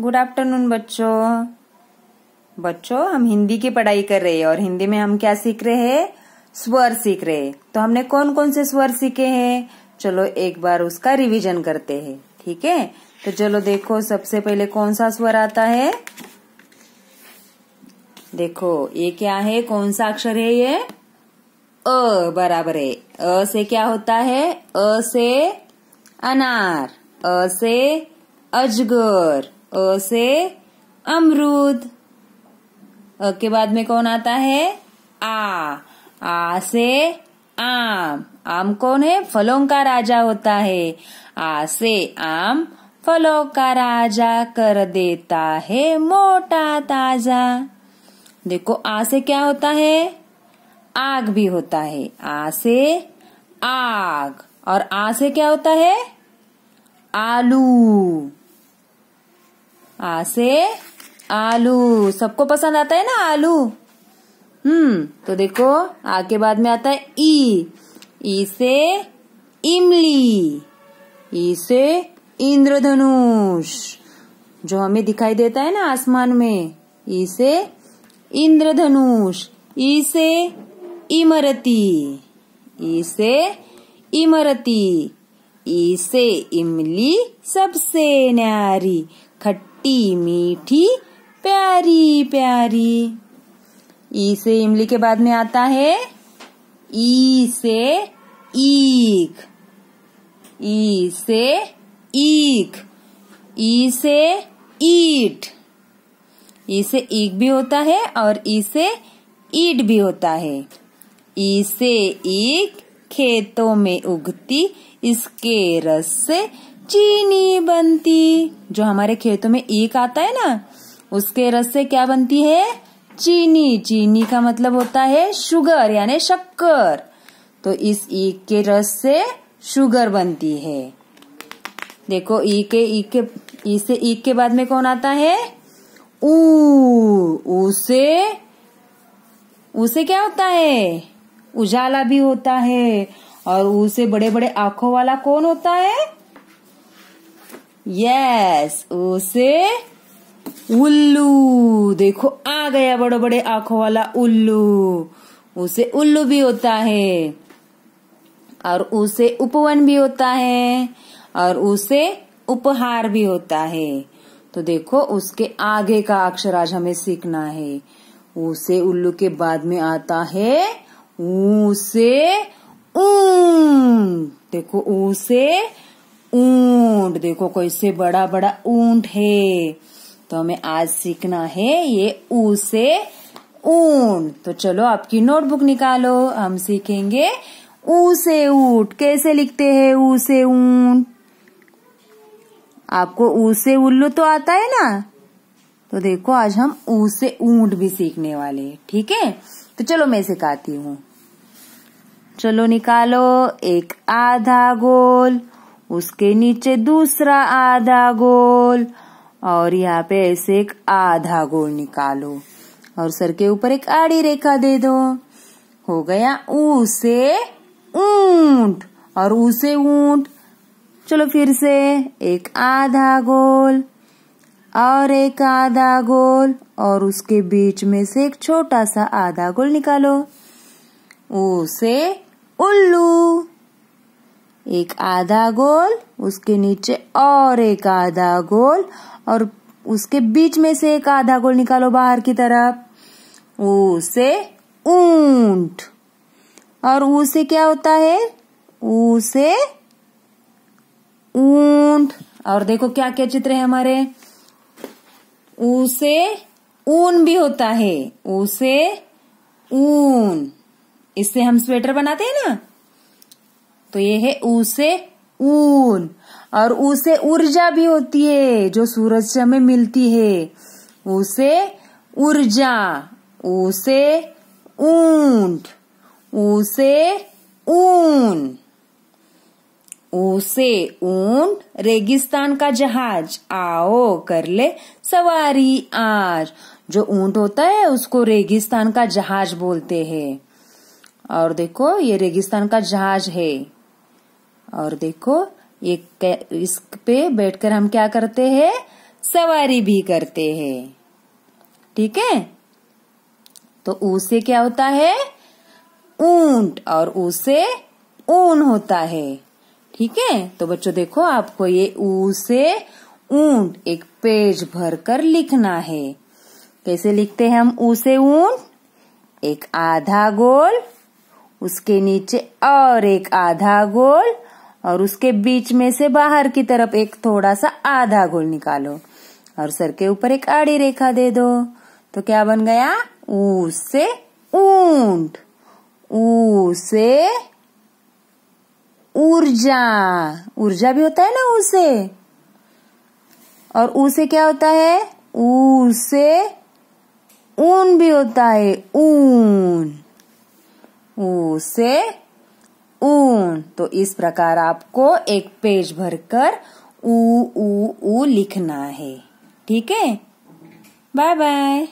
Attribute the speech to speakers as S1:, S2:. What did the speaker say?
S1: Good afternoon बच्चों। बच्चों, हम हिंदी की पढ़ाई कर रहे हैं और हिंदी में हम क्या सीख रहे हैं? स्वर सीख रहे हैं। तो हमने कौन कौन से स्वर सीखे हैं? चलो, एक बार उसका रिवीजन करते हैं, ठीक है? तो चलो, देखो, सबसे पहले कौन सा स्वर आता है? देखो, ये क्या है? कौन सा अक्षर है ये? अ, बराबर है। अ से क्या होता है? अ से अनार। अ से अजगर। अ, से अमरूद। अ, के बाद में कौन आता है? आ। आ से आम। आम कौन है? फलों का राजा होता है। आ से आम फलों का राजा कर देता है मोटा ताज़ा। देखो, आ से क्या होता है? आग भी होता है। आ से आग। और आ से क्या होता है? आलू। आ से आलू। सबको पसंद आता है ना आलू? हम्म तो देखो आ के बाद में आता है ई। ई से इमली। ई से इंद्रधनुष। जो हमें दिखाई देता है ना आसमान में ई से इंद्रधनुष। ई से इमरती। ई से इमरती। ई से इमली सबसे न्यारी। खट्टी मीठी, प्यारी प्यारी। ई से इमली के बाद में आता है, ई से ईख। ई से ईख। ई से ईट। ई से ईख भी होता है और ई से ईट भी होता है। ई से ईख खेतों में उगती, इसके रस से चीनी बनती। जो हमारे खेतों में ईख आता है ना, उसके रस से क्या बनती है? चीनी। चीनी का मतलब होता है शुगर, यानी शक्कर। तो इस ईख के रस से शुगर बनती है। देखो, ई के ई के, ई से ईख के बाद में कौन आता है? ऊ। उसे उसे क्या होता है? उजाला भी होता है। और उसे बड़े बड़े आँखों वाला कौन होता है? यस उसे उल्लू। देखो, आ गया बड़े बड़े आँखों वाला उल्लू। उसे उल्लू भी होता है। और उसे उपवन भी होता है। और उसे उपहार भी होता है। तो देखो, उसके आगे का अक्षर आज हमें सीखना है। उसे उल्लू के बाद में आता है उसे ऊँट देखो, उसे ऊँट, देखो कैसे बड़ा बड़ा ऊँट है। तो हमें आज सीखना है ये ऊ से ऊँट। तो चलो आपकी नोटबुक निकालो, हम सीखेंगे ऊ से ऊँट। कैसे लिखते हैं ऊ से ऊँट? आपको ऊ से उल्लू तो आता है ना? तो देखो, आज हम ऊ से ऊँट भी सीखने वाले ठीक है? तो चलो मैं सिखाती हूँ। चलो निकालो, एक आधा गोल। उसके नीचे दूसरा आधा गोल और यहाँ पे ऐसे एक आधा गोल निकालो और सर के ऊपर एक आड़ी रेखा दे दो। हो गया ऊ से ऊँट और ऊ से ऊँट। चलो फिर से एक आधा गोल और एक आधा गोल और उसके बीच में से एक छोटा सा आधा गोल निकालो। ऊ से उल्लू। एक आधा गोल, उसके नीचे और एक आधा गोल, और उसके बीच में से एक आधा गोल निकालो बाहर की तरफ़। ऊ से ऊँट। और ऊ से क्या होता है? ऊ से ऊँट। और देखो क्या क्या चित्र है हमारे। ऊ से ऊन भी होता है। ऊ से ऊन। इससे हम स्वेटर बनाते हैं ना? तो ये है ऊ से ऊन। और ऊ से ऊर्जा भी होती है, जो सूरज से हमें मिलती है। ऊ से ऊर्जा, ऊ से ऊँट, ऊ से ऊन। ऊ से ऊँट रेगिस्तान का जहाज़। आओ, कर ले सवारी आज। जो ऊँट होता है, उसको रेगिस्तान का जहाज़ बोलते हैं। और देखो, ये रेगिस्तान का जहाज़ है। और देखो, ये इस पे बैठकर हम क्या करते हैं? सवारी भी करते हैं। ठीक है? तो ऊ से क्या होता है? ऊँट, और ऊ से ऊन होता है। ठीक है? तो बच्चों देखो, आपको ये ऊ से ऊँट एक पेज भर कर लिखना है। कैसे लिखते हैं हम? ऊ से ऊँट, एक आधा गोल, उसके नीचे और एक आधा गोल और उसके बीच में से बाहर की तरफ़ एक थोड़ा सा आधा गोल निकालो और सर के ऊपर एक आड़ी रेखा दे दो। तो क्या बन गया? ऊ से ऊँट। ऊ से ऊर्जा। ऊर्जा भी होता है ना ऊ से। और ऊ से क्या होता है? ऊ से ऊन भी होता है, ऊन। ऊ से ऊन। तो इस प्रकार आपको एक पेज भरकर ऊ ऊ ऊ लिखना है। ठीक है? Bye bye.